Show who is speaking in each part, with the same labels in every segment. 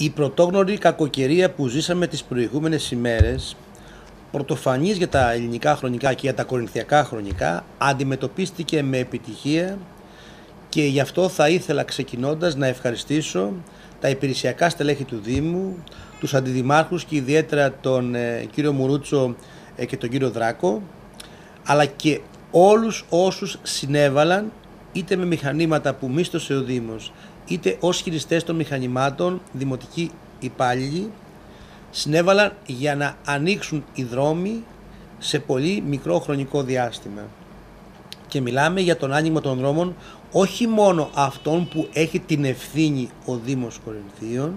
Speaker 1: Η πρωτόγνωρη κακοκαιρία που ζήσαμε τις προηγούμενες ημέρες, πρωτοφανής για τα ελληνικά χρονικά και για τα κορινθιακά χρονικά, αντιμετωπίστηκε με επιτυχία και γι' αυτό θα ήθελα ξεκινώντας να ευχαριστήσω τα υπηρεσιακά στελέχη του Δήμου, τους αντιδημάρχους και ιδιαίτερα τον ε, κύριο Μουρούτσο ε, και τον κύριο Δράκο, αλλά και όλους όσους συνέβαλαν είτε με μηχανήματα που μίστοσε ο Δήμος, είτε ως χειριστές των μηχανημάτων, δημοτικοί υπάλληλοι, συνέβαλαν για να ανοίξουν οι δρόμοι σε πολύ μικρό χρονικό διάστημα. Και μιλάμε για τον άνοιγμα των δρόμων όχι μόνο αυτών που έχει την ευθύνη ο Δήμος Κορινθίων,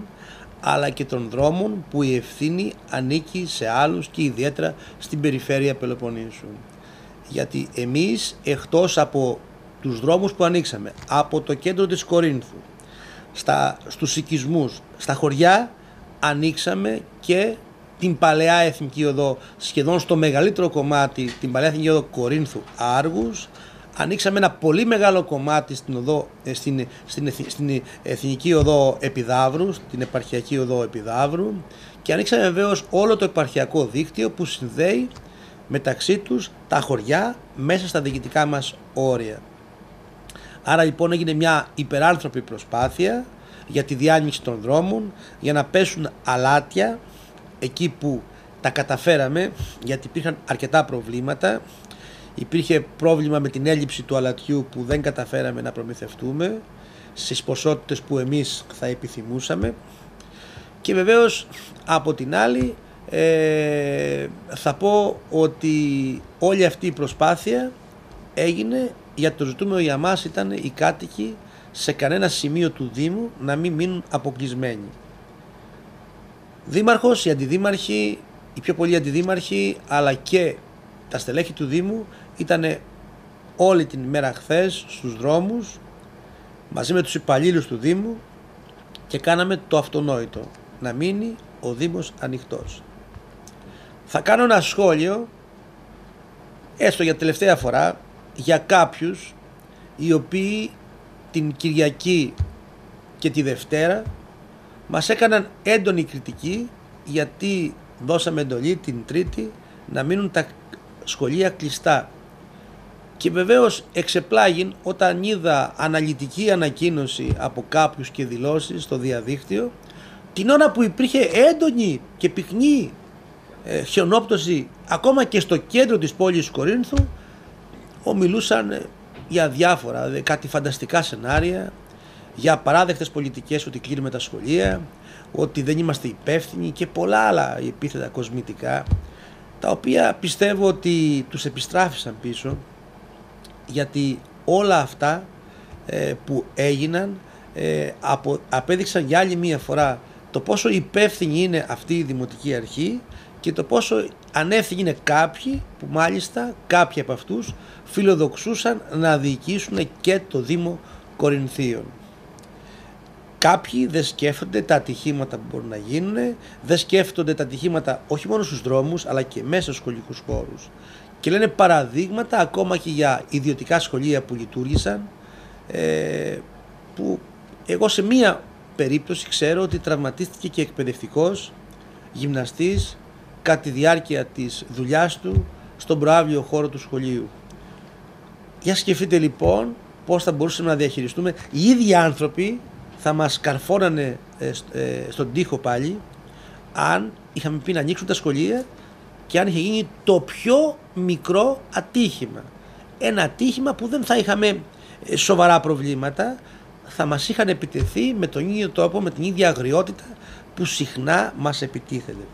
Speaker 1: αλλά και των δρόμων που η ευθύνη ανήκει σε άλλους και ιδιαίτερα στην περιφέρεια Πελοποννήσου. Γιατί εμείς εκτός από τους δρόμους που ανοίξαμε, από το κέντρο της Κορίνθου, στα, στους οικισμούς, στα χωριά ανοίξαμε και την παλαιά εθνική οδό σχεδόν στο μεγαλύτερο κομμάτι την παλαιά εθνική οδό Κορίνθου Άργους ανοίξαμε ένα πολύ μεγάλο κομμάτι στην, οδό, ε, στην, στην, στην εθνική οδό Επιδαύρου, την επαρχιακή οδό Επιδαύρου και ανοίξαμε βεβαίως όλο το επαρχιακό δίκτυο που συνδέει μεταξύ τους τα χωριά μέσα στα διοικητικά μας όρια. Άρα λοιπόν έγινε μια υπεράνθρωπη προσπάθεια για τη διάνοιξη των δρόμων, για να πέσουν αλάτια εκεί που τα καταφέραμε γιατί υπήρχαν αρκετά προβλήματα. Υπήρχε πρόβλημα με την έλλειψη του αλατιού που δεν καταφέραμε να προμηθευτούμε στις ποσότητες που εμείς θα επιθυμούσαμε και βεβαίως από την άλλη ε, θα πω ότι όλη αυτή η προσπάθεια έγινε για το ζητούμενο για μας ήταν οι κάτοικοι σε κανένα σημείο του Δήμου να μην μείνουν αποκλεισμένοι. Δήμαρχος, οι αντιδήμαρχοι, οι πιο πολλοί αντιδήμαρχοι αλλά και τα στελέχη του Δήμου ήταν όλη την ημέρα χθες στους δρόμους μαζί με τους υπαλλήλους του Δήμου και κάναμε το αυτονόητο να μείνει ο Δήμος ανοιχτός. Θα κάνω ένα σχόλιο έστω για τελευταία φορά για κάποιους οι οποίοι την Κυριακή και τη Δευτέρα μας έκαναν έντονη κριτική γιατί δώσαμε εντολή την Τρίτη να μείνουν τα σχολεία κλειστά. Και βεβαίως εξεπλάγει όταν είδα αναλυτική ανακοίνωση από κάποιους και δηλώσεις στο διαδίκτυο την ώρα που υπήρχε έντονη και πυκνή ε, χιονόπτωση ακόμα και στο κέντρο της πόλης Κορίνθου ομιλούσαν ε, για διάφορα, κάτι φανταστικά σενάρια, για παράδεκτες πολιτικές ότι κλείνουμε τα σχολεία, ότι δεν είμαστε υπεύθυνοι και πολλά άλλα επίθετα κοσμητικά, τα οποία πιστεύω ότι τους επιστράφησαν πίσω, γιατί όλα αυτά ε, που έγιναν ε, απο, απέδειξαν για άλλη μία φορά το πόσο υπεύθυνη είναι αυτή η Δημοτική Αρχή και το πόσο ανεύθυνοι είναι κάποιοι που μάλιστα κάποιοι από αυτούς φιλοδοξούσαν να διοικήσουν και το Δήμο Κορινθίων. Κάποιοι δεν σκέφτονται τα ατυχήματα που μπορούν να γίνουν, δεν σκέφτονται τα ατυχήματα όχι μόνο στους δρόμους αλλά και μέσα στους σχολικούς χώρους. Και λένε παραδείγματα ακόμα και για ιδιωτικά σχολεία που λειτουργήσαν ε, που εγώ σε μία περίπτωση ξέρω ότι τραυματίστηκε και εκπαιδευτικός γυμναστής κατά τη διάρκεια της δουλειάς του στον προάβλιο χώρο του σχολείου. Για σκεφτείτε λοιπόν πώς θα μπορούσαμε να διαχειριστούμε. Οι ίδιοι άνθρωποι θα μας καρφώνανε ε, ε, στον τοίχο πάλι αν είχαμε πει να ανοίξουν τα σχολεία και αν είχε γίνει το πιο μικρό ατύχημα. Ένα ατύχημα που δεν θα είχαμε ε, σοβαρά προβλήματα, θα μας είχαν επιτεθεί με τον ίδιο τρόπο, με την ίδια αγριότητα που συχνά μας επιτίθεται.